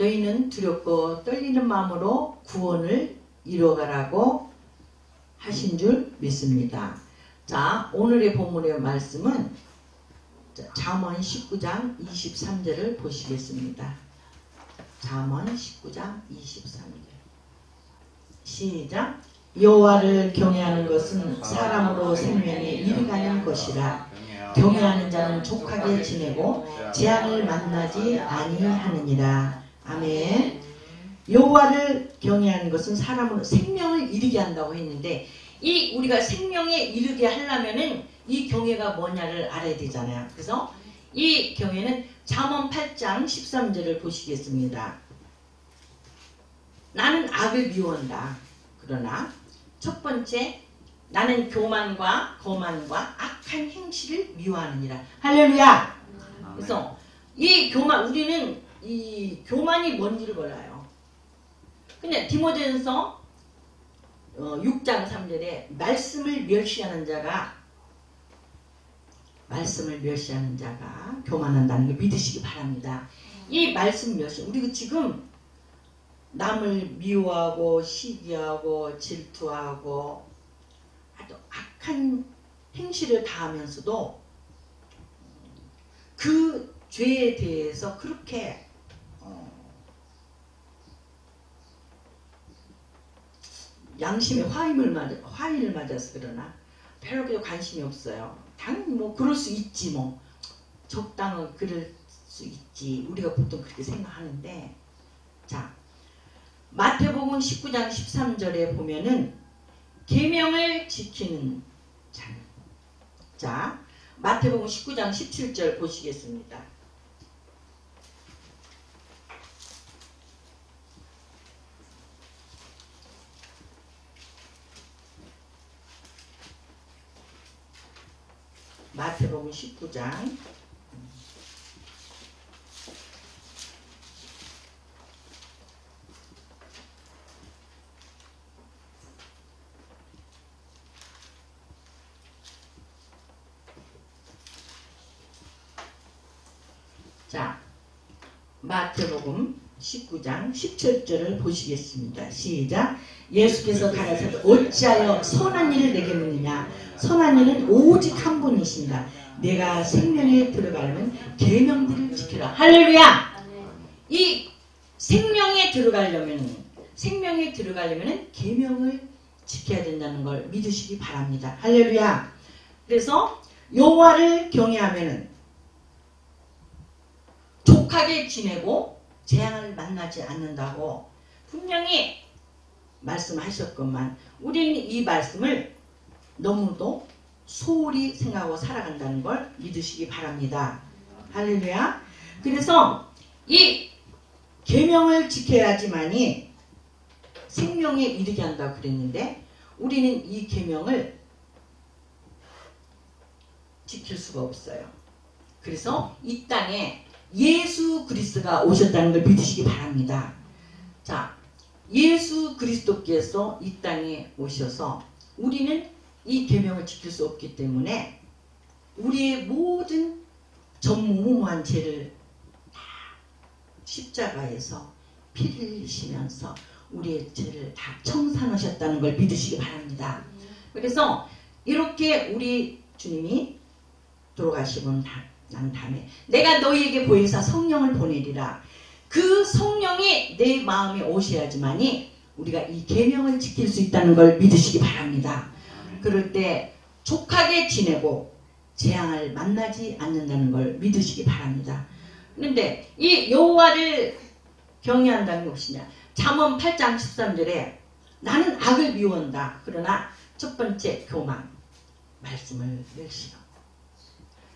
너희는 두렵고 떨리는 마음으로 구원을 이루어가라고 하신 줄 믿습니다. 자, 오늘의 본문의 말씀은 잠언 19장 23절을 보시겠습니다. 잠언 19장 23절. 시작. 여호와를 경외하는 것은 사람으로 생명에 이르가는 것이라. 경외하는 자는 족하게 지내고 재앙을 만나지 아니하느니라. 아멘. 여호와를 경외하는 것은 사람으로 생명을 이르게 한다고 했는데 이 우리가 생명에 이르게 하려면은 이 경외가 뭐냐를 알아야 되잖아요. 그래서 이 경외는 잠언 8장 13절을 보시겠습니다. 나는 악을 미워한다. 그러나 첫 번째 나는 교만과 거만과 악한 행실을 미워하느니라. 할렐루야. 그래서 이 교만 우리는 이 교만이 뭔지를 몰라요. 근데 디모데전서 6장 어, 3절에 말씀을 멸시하는 자가 말씀을 멸시하는 자가 교만한다는 걸 믿으시기 바랍니다. 이 말씀 멸시 우리 지금 남을 미워하고 시기하고 질투하고 아주 악한 행실을 다하면서도 그 죄에 대해서 그렇게 양심에 화임을 맞아, 화인을 맞아서 그러나 그 관심이 없어요. 당연히 뭐 그럴 수 있지 뭐 적당은 그럴 수 있지 우리가 보통 그렇게 생각하는데 자 마태복음 19장 13절에 보면은 계명을 지키는 자는 자 마태복음 19장 17절 보시겠습니다. 마태복음 19장 자, 마태복음 19장 17절을 보시겠습니다. 시작. 예수께서 가라사대 어찌하여 선한 일을 내게 묻느냐 선한 일은 오직 한 분이신다. 내가 생명에 들어가려면 계명들을 지켜라. 할렐루야. 이 생명에 들어가려면 생명에 들어가려면 계명을 지켜야 된다는 걸 믿으시기 바랍니다. 할렐루야. 그래서 여호와를 경외하면은 족하게 지내고 재앙을 만나지 않는다고 분명히 말씀하셨건만 우리는 이 말씀을 너무도 소홀히 생각하고 살아간다는 걸 믿으시기 바랍니다. 할렐루야. 그래서 이 계명을 지켜야지만이 생명에 이르게 한다고 그랬는데 우리는 이 계명을 지킬 수가 없어요. 그래서 이 땅에 예수 그리스도가 오셨다는 걸 믿으시기 바랍니다. 자, 예수 그리스도께서 이 땅에 오셔서 우리는 이 계명을 지킬 수 없기 때문에 우리의 모든 전무후무한 죄를 다 십자가에서 피를 흘리시면서 우리의 죄를 다 청산하셨다는 걸 믿으시기 바랍니다. 그래서 이렇게 우리 주님이 돌아가시고 난 다음에 내가 너희에게 보이사 성령을 보내리라. 그 성령이 내 마음에 오셔야지만이 우리가 이 계명을 지킬 수 있다는 걸 믿으시기 바랍니다. 그럴 때 족하게 지내고 재앙을 만나지 않는다는 걸 믿으시기 바랍니다. 그런데 이 여호와를 경외한다는 게 무엇이냐? 잠언 8장 13절에 나는 악을 미워한다. 그러나 첫 번째 교만 말씀을 멸시하고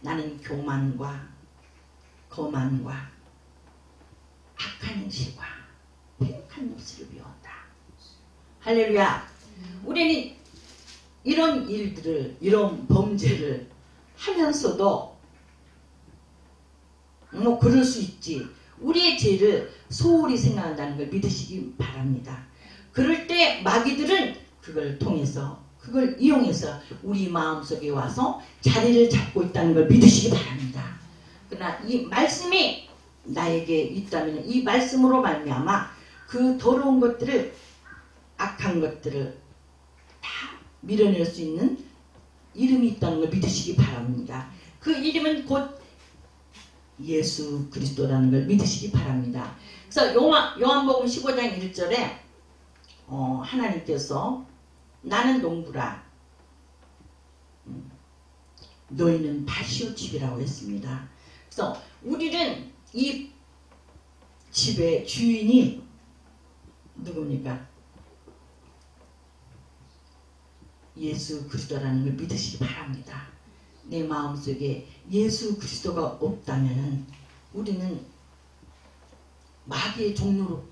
나는 교만과 거만과 악한 행실과 폐역한 모습을 미워한다. 할렐루야. 우리는 이런 일들을 이런 범죄를 하면서도 뭐 그럴 수 있지. 우리의 죄를 소홀히 생각한다는 걸 믿으시기 바랍니다. 그럴 때 마귀들은 그걸 통해서 그걸 이용해서 우리 마음속에 와서 자리를 잡고 있다는 걸 믿으시기 바랍니다. 그러나 이 말씀이 나에게 있다면 이 말씀으로 말미암아 그 더러운 것들을 악한 것들을 다 밀어낼 수 있는 이름이 있다는 걸 믿으시기 바랍니다. 그 이름은 곧 예수 그리스도라는 걸 믿으시기 바랍니다. 그래서 요한, 요한복음 15장 1절에 어, 하나님께서 나는 농부라 음, 너희는 바시오 집이라고 했습니다. 그래서 우리는 이 집의 주인이 누굽니까? 예수 그리스도라는 걸 믿으시기 바랍니다. 내 마음속에 예수 그리스도가 없다면 우리는 마귀의 종로로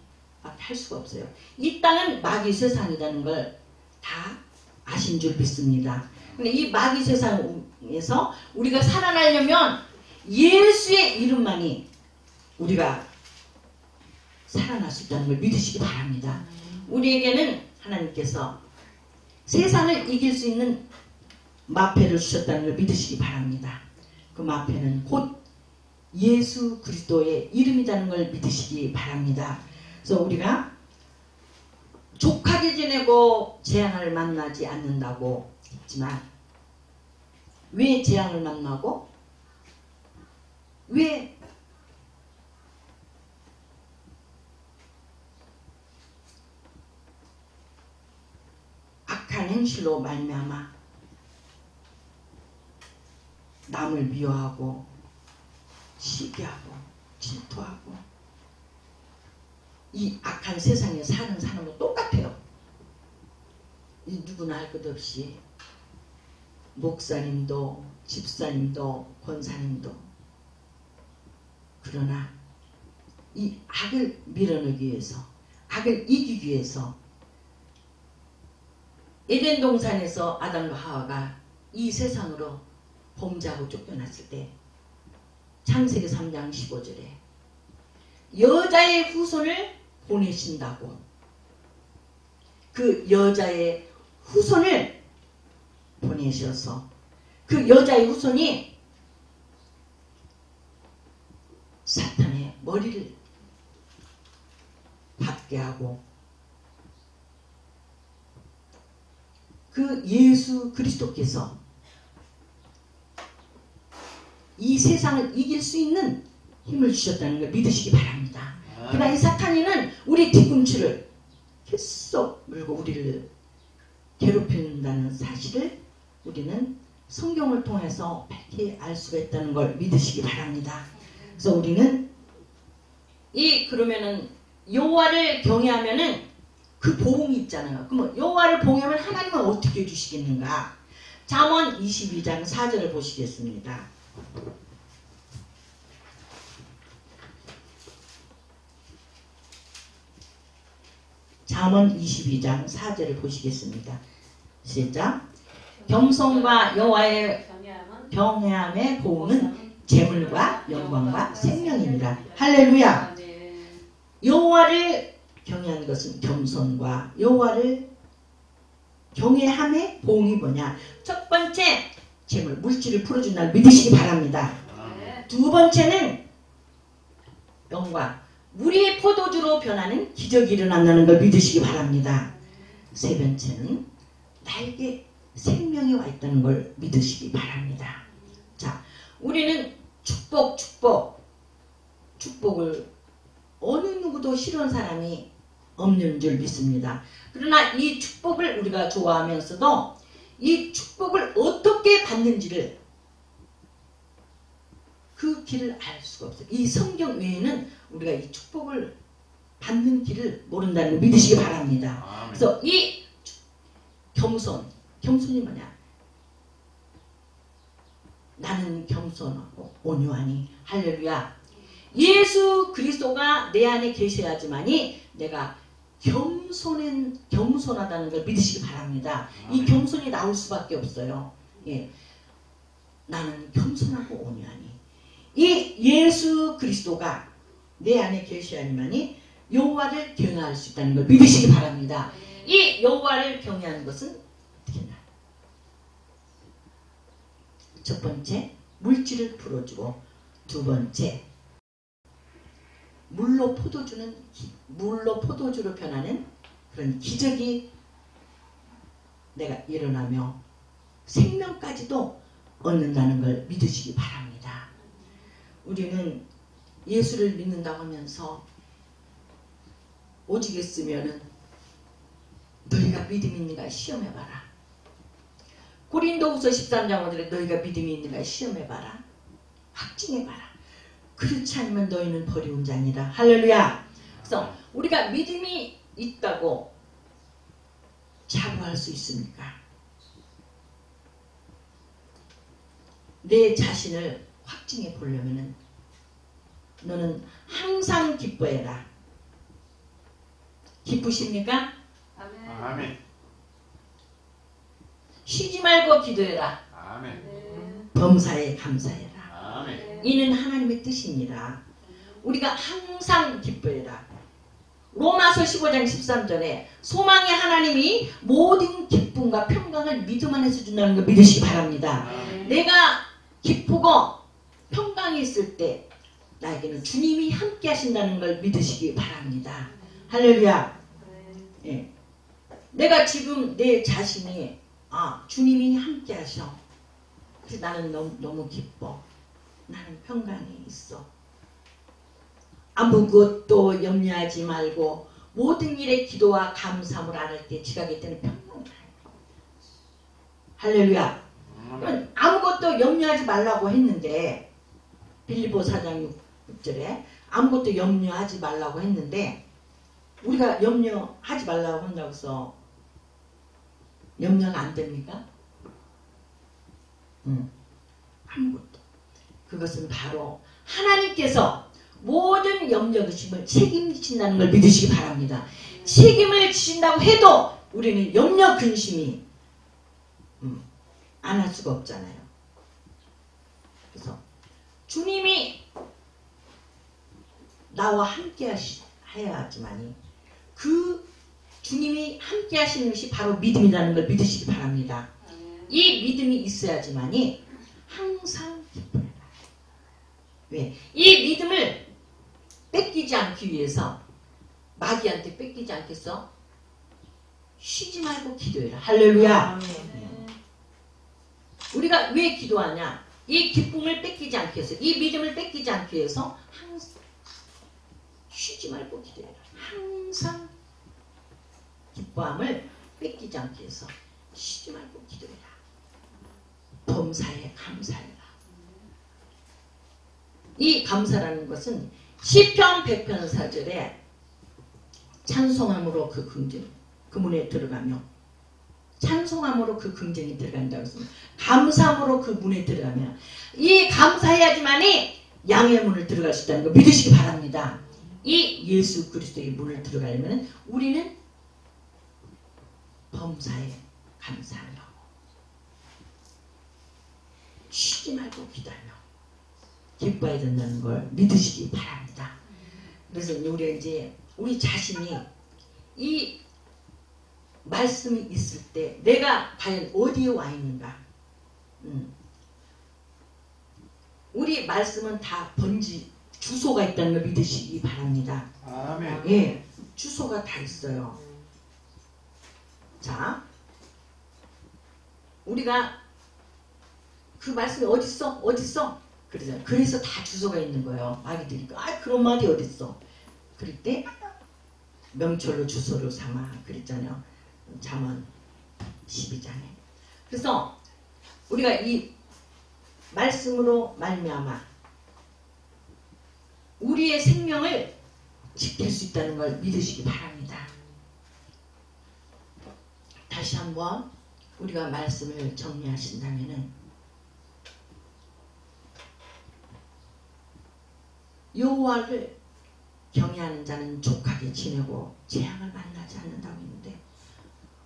할 수가 없어요. 이 땅은 마귀 세상이라는 걸 다 아신 줄 믿습니다. 근데 이 마귀 세상에서 우리가 살아나려면 예수의 이름만이 우리가 살아날 수 있다는 걸 믿으시기 바랍니다. 우리에게는 하나님께서 세상을 이길 수 있는 마패를 주셨다는 걸 믿으시기 바랍니다. 그 마패는 곧 예수 그리스도의 이름이라는 걸 믿으시기 바랍니다. 그래서 우리가 족하게 지내고 재앙을 만나지 않는다고 했지만 왜 재앙을 만나고 왜 악한 행실로 말미암아 남을 미워하고 시기하고 질투하고 이 악한 세상에 사는 사람은 똑같아요. 이 누구나 할 것 없이 목사님도 집사님도 권사님도 그러나 이 악을 밀어내기 위해서 악을 이기기 위해서 에덴 동산에서 아담과 하와가 이 세상으로 범죄하고 쫓겨났을 때 창세기 3장 15절에 여자의 후손을 보내신다고. 그 여자의 후손을 보내셔서 그 여자의 후손이 사탄의 머리를 받게 하고 그 예수 그리스도께서 이 세상을 이길 수 있는 힘을 주셨다는 걸 믿으시기 바랍니다. 그러나 이 사탄이는 우리 뒤꿈치를 계속 물고 우리를 괴롭힌다는 사실을 우리는 성경을 통해서 밝히 알 수가 있다는 걸 믿으시기 바랍니다. 그래서 우리는 이 그러면은 여호와를 경외하면은 그 보응이 있잖아요. 그러면 여호와를 봉하면 하나님은 어떻게 해주시겠는가? 잠언 22장 4절을 보시겠습니다. 잠언 22장 4절을 보시겠습니다. 시작. 겸손과 여호와의 경외함의 보응은 재물과 영광과 생명입니다. 할렐루야. 여호와를 경외하는 것은 겸손과 여호와를 경외함의 보응이 뭐냐? 첫 번째 재물, 물질을 풀어준다는 믿으시기 바랍니다. 두 번째는 영광, 물이 포도주로 변하는 기적이 일어난다는 걸 믿으시기 바랍니다. 세 번째는 나에게 생명이 와 있다는 걸 믿으시기 바랍니다. 자, 우리는 축복, 축복, 축복을 어느 누구도 싫어하는 사람이 없는 줄 믿습니다. 그러나 이 축복을 우리가 좋아하면서도 이 축복을 어떻게 받는지를 그 길을 알 수가 없어요. 이 성경 외에는 우리가 이 축복을 받는 길을 모른다는 걸 믿으시기 바랍니다. 그래서 이 겸손, 겸손이 뭐냐? 나는 겸손하고 온유하니 할렐루야. 예수 그리스도가 내 안에 계셔야지만이 내가 겸손은 겸손하다는 걸 믿으시기 바랍니다. 이 겸손이 나올 수밖에 없어요. 예. 나는 겸손하고 온유하니 이 예수 그리스도가 내 안에 계셔야만이 여호와를 경외할 수 있다는 걸 믿으시기 바랍니다. 이 여호와를 경외하는 것은 어떻게 나? 첫 번째 물질을 풀어주고 두 번째 물로 포도주는 기- 물로 포도주로 변하는 그런 기적이 내가 일어나며 생명까지도 얻는다는 걸 믿으시기 바랍니다. 우리는 예수를 믿는다고 하면서 오직 있으면은 너희가 믿음이 있는가 시험해봐라. 고린도후서 13장 5절에 너희가 믿음이 있는가 시험해봐라. 확증해봐라. 그렇지 않으면 너희는 버리운 자니라. 할렐루야. 그래서 우리가 믿음이 있다고 자부할 수 있습니까? 내 자신을 확증해 보려면은 너는 항상 기뻐해라. 기쁘십니까? 아멘. 아멘. 쉬지 말고 기도해라. 아멘. 네. 범사에 감사해라. 이는 하나님의 뜻이니라. 우리가 항상 기뻐해라. 로마서 15장 13절에 소망의 하나님이 모든 기쁨과 평강을 믿음 안에서 준다는 걸 믿으시기 바랍니다. 아멘. 내가 기쁘고 평강이 있을 때 나에게는 주님이 함께 하신다는 걸 믿으시기 바랍니다. 할렐루야. 네. 예. 내가 지금 내 자신이 아 주님이 함께 하셔. 그래서 나는 너무, 너무 기뻐. 나는 평강이 있어. 아무것도 염려하지 말고 모든 일에 기도와 감사함을 안할 때 지각일 때는 평강이. 할렐루야. 아무것도 염려하지 말라고 했는데 빌리보 4장 6절에 아무것도 염려하지 말라고 했는데 우리가 염려하지 말라고 한다고 해서 염려가 안 됩니까? 응. 아무것도. 그것은 바로 하나님께서 모든 염려 의심을 책임지신다는 걸 믿으시기 바랍니다. 책임을 지신다고 해도 우리는 염려 근심이 음, 안할 수가 없잖아요. 그래서 주님이 나와 함께 하시, 해야지만이 그 주님이 함께 하시는 것이 바로 믿음이라는 걸 믿으시기 바랍니다. 이 믿음이 있어야지만이 항상 기뻐해라. 왜? 이 믿음을 뺏기지 않기 위해서 마귀한테 뺏기지 않겠어? 쉬지 말고 기도해라. 할렐루야. 네. 우리가 왜 기도하냐? 이 기쁨을 뺏기지 않기 위해서, 이 믿음을 뺏기지 않기 위해서 항상 쉬지 말고 기도해라. 항상 기뻐함을 뺏기지 않기 위해서 쉬지 말고 기도해라. 범사에 감사해라. 이 감사라는 것은 시편 100편 4절에 찬송함으로 그 긍정, 그 문에 들어가며 찬송함으로 그 긍정이 들어간다고 했습니다. 감사함으로 그 문에 들어가면 이 감사해야지만이 양의 문을 들어갈 수 있다는 거 믿으시기 바랍니다. 이 예수 그리스도의 문을 들어가려면 우리는 범사에 감사하려고 쉬지 말고 기도하며 기뻐해야 된다는 걸 믿으시기 바랍니다. 그래서 우리 이제 우리 자신이 이 말씀이 있을 때 내가 과연 어디에 와 있는가? 음. 우리 말씀은 다 번지 주소가 있다는 걸 믿으시기 바랍니다. 아멘. 예, 주소가 다 있어요. 자, 우리가 그 말씀이 어디 있어? 어디 있어? 그러잖아요. 그래서 다 주소가 있는 거예요. 아기들이 아 그런 말이 어디 있어? 그럴 때 명철로 주소를 삼아 그랬잖아요. 잠언 12장에. 그래서 우리가 이 말씀으로 말미암아 우리의 생명을 지킬 수 있다는 걸 믿으시기 바랍니다. 다시 한번 우리가 말씀을 정리하신다면은 여호와를 경외하는 자는 족하게 지내고 재앙을 만나지 않는다고 했는데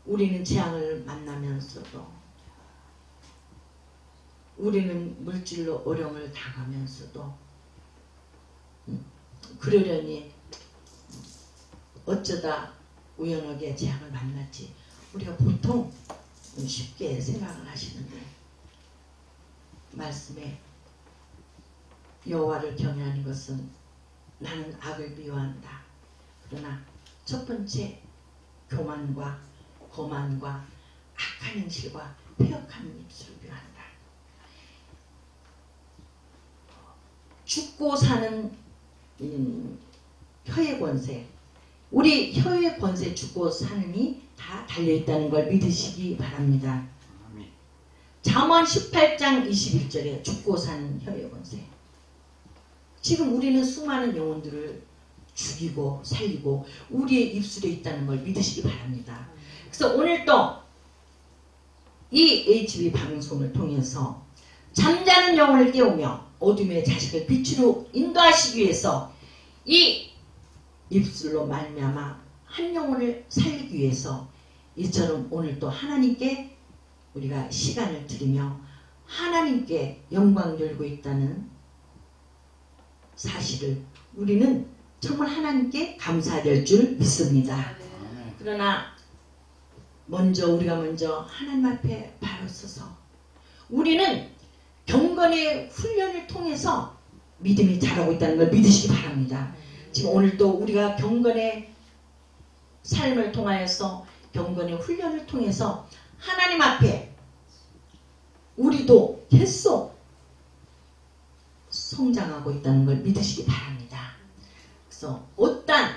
우리는 재앙을 만나면서도 우리는 물질로 어려움을 당하면서도 음, 그러려니 어쩌다 우연하게 재앙을 만났지 우리가 보통 쉽게 생각을 하시는데 말씀에 여호와를 경외하는 것은 나는 악을 미워한다. 그러나 첫 번째 교만과 거만과 악한 행실과 폐역하는 입술을 미워한다. 죽고 사는 음, 혀의 권세 우리 혀의 권세 죽고 사는이 다 달려있다는 걸 믿으시기 바랍니다. 잠언 18장 21절에 죽고 사는 혀의 권세. 지금 우리는 수많은 영혼들을 죽이고 살리고 우리의 입술에 있다는 걸 믿으시기 바랍니다. 그래서 오늘도 이 HB 방송을 통해서 잠자는 영혼을 깨우며 어둠의 자식을 빛으로 인도하시기 위해서 이 입술로 말미암아 한 영혼을 살리기 위해서 이처럼 오늘도 하나님께 우리가 시간을 드리며 하나님께 영광 돌고 있다는 사실을 우리는 정말 하나님께 감사될 줄 믿습니다. 그러나 먼저 우리가 먼저 하나님 앞에 바로 서서 우리는 경건의 훈련을 통해서 믿음이 자라고 있다는 걸 믿으시기 바랍니다. 지금 오늘도 우리가 경건의 삶을 통하여서 경건의 훈련을 통해서 하나님 앞에 우리도 계속 성장하고 있다는 걸 믿으시기 바랍니다. 그래서 어떤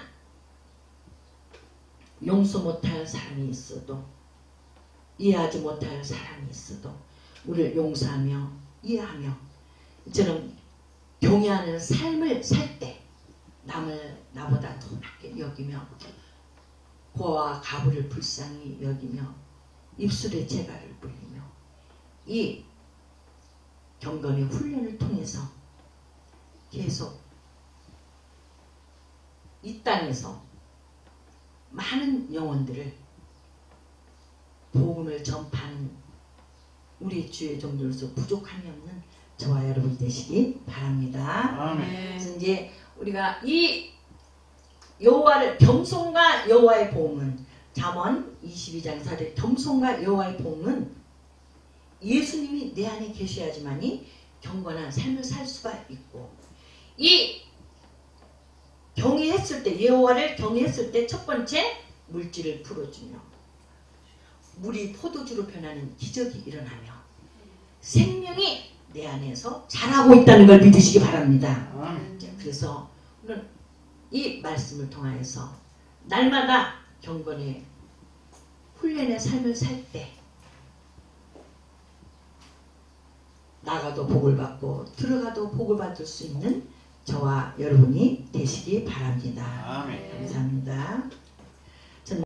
용서 못할 사람이 있어도 이해하지 못할 사람이 있어도 우리를 용서하며 이해하며 이처럼 경외하는 삶을 살 때 남을 나보다 더 낮게 여기며 고와 가부를 불쌍히 여기며 입술에 재갈을 불리며 이 경건의 훈련을 통해서 계속 이 땅에서 많은 영혼들을 복음을 전파하는 우리 주의 종들로서 부족함이 없는 저와 여러분이 되시기 바랍니다. 아멘. 그래서 이제 우리가 이 여호와를 겸손과 여호와의 복음은 잠언 22장 4절 겸손과 여호와의 복음은 예수님이 내 안에 계셔야지만이 경건한 삶을 살 수가 있고 이 경외했을 때 여호와를 경외했을 때 첫 번째 물질을 풀어주며 물이 포도주로 변하는 기적이 일어나며 생명이 내 안에서 자라고 있다는 걸 믿으시기 바랍니다. 그래서 오늘 이 말씀을 통하여서 날마다 경건의 훈련의 삶을 살 때 나가도 복을 받고 들어가도 복을 받을 수 있는 저와 여러분이 되시기 바랍니다. 아멘. 감사합니다.